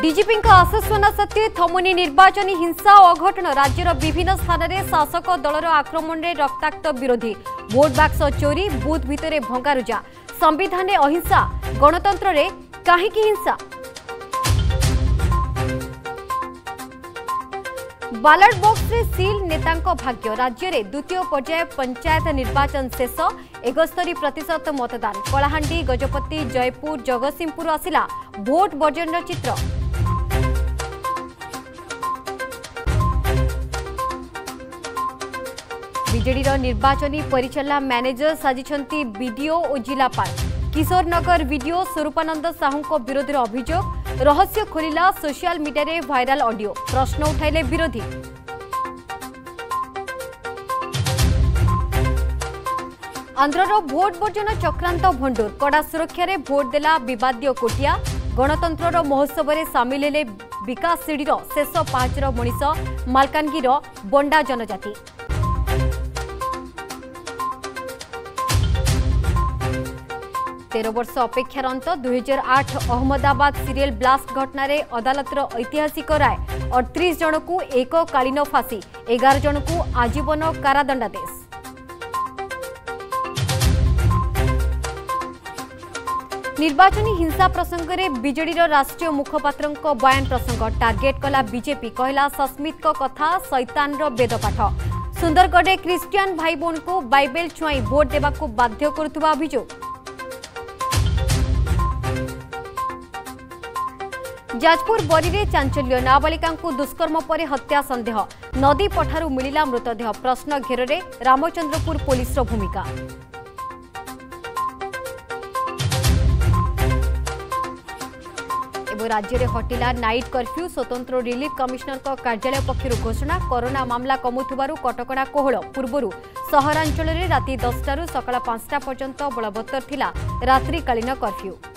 डिजिपिका आशुस्मना सत्व थमुनि निर्वाचन हिंसा अघटण राज्यर विभिन्न स्थानले शासक दल र आक्रमणले रक्ताक्त विरोधी वोट बाक्स चोरी बुथ भित भगारुजा सम्बिधान अहिंसा हिंसा बालट बक्स सिल न भाग्य राज्यले द्वितीय पर्याय पंचायत निर्वाचन शेष एस्तरी प्रतिशत मतदान कलाहा गजपति जयपुर जगतसिंहपुर आसला भोट बर्जन चित्र ବିଜେଡିର ନିର୍ବାଚନୀ ପରିଚାଳନା ମ୍ୟାନେଜର ସାଜିଛନ୍ତି ବିଡିଓ ଓ ଜିଲ୍ଲାପାଳ କିଶୋରନଗର ବିଡିଓ ସ୍ୱରୂପାନନ୍ଦ ସାହୁଙ୍କ ବିରୋଧରେ ଅଭିଯୋଗ ରହସ୍ୟ ଖୋଲିଲା ସୋସିଆଲ ମିଡିଆରେ ଭାଇରାଲ ଅଡିଓ ପ୍ରଶ୍ନ ଉଠାଇଲେ ବିରୋଧୀ ଆନ୍ଧ୍ରର ଭୋଟ ବର୍ଜନ ଚକ୍ରାନ୍ତ ଭଣ୍ଡୁର କଡ଼ା ସୁରକ୍ଷାରେ ଭୋଟ ଦେଲା ବିବାଦୀୟ କୋଟିଆ ଗଣତନ୍ତ୍ରର ମହୋତ୍ସବରେ ସାମିଲ ହେଲେ ବିକାଶ ସିଡ଼ିର ଶେଷ ପାହାଚର ମଣିଷ ମାଲକାନଗିରିର ବଣ୍ଡା ଜନଜାତି তের বর্ষ অপেক্ষারত দুই হাজার আট অহমদাবাদ সিরিয়েল ব্লাষ্ট ঘটনায় অদালতর ঐতিহাসিক রায় অড়তিশ জনক এককালীন ফাঁসি এগার জনক আজীবন কারাদণ্ডাদেশ ନିର୍ବାଚନୀ ହିଂସା ପ୍ରସଙ୍ଗରେ ବିଜେଡ଼ିର ରାଷ୍ଟ୍ରୀୟ ମୁଖପାତ୍ରଙ୍କ ବୟାନ ପ୍ରସଙ୍ଗ ଟାର୍ଗେଟ୍ କଲା ବିଜେପି କହିଲା ସସ୍ମିତଙ୍କ କଥା ସୈତାନର ବେଦପାଠ ସୁନ୍ଦରଗଡ଼ରେ ଖ୍ରୀଷ୍ଟିଆନ ଭାଇଭଉଣୀଙ୍କୁ ବାଇବେଲ ଛୁଆଇଁ ଭୋଟ ଦେବାକୁ ବାଧ୍ୟ କରୁଥିବା ଅଭିଯୋଗ जाजपुर बरी रे चांचलियो नाबालिकांकू दुष्कर्म पर हत्या संदेह नदी पठारु मिलिला मृतदेह प्रश्न घेरे रामचंद्रपुर पुलिस रो भूमिका এবা রাজ্য রে ফরটিলা নাইট কারফিউ स्वतंत्र রিলিফ কমিশনার কা কার্যালয় পক্ষের ঘোষণা করোনা মামলা কমথবারু কটকড়না কোহল পূর্বরু শহর অঞ্চল রে রাতি 10 টা রু সকাল 5 টা পর্যন্ত বলবৎ থিলা रात्रि कालीन কারফিউ